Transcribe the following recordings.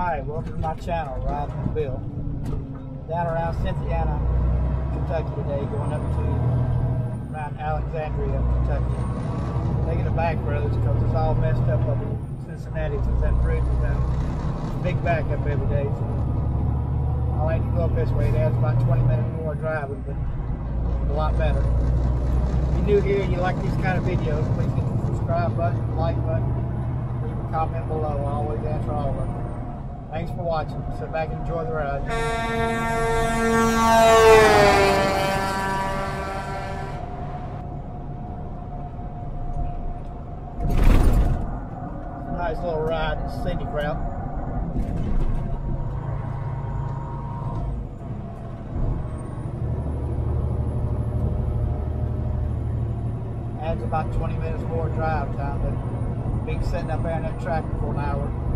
Hi, welcome to my channel, Riding with Bill. Down around Cynthiana, Kentucky today, going up to around Alexandria, Kentucky. Taking the back roads because it's all messed up up in Cincinnati since that bridge is done. Big backup every day. So I like to go up this way. It adds about 20 minutes more driving, but a lot better. If you're new here and you like these kind of videos, please hit the subscribe button, like button, leave a comment below. I always answer all of them. Thanks for watching. Sit back and enjoy the ride. Nice little ride, scenic route. Adds about 20 minutes more drive time, but being sitting up there in that tractor for an hour.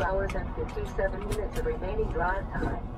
Hours and 57 minutes of remaining drive time.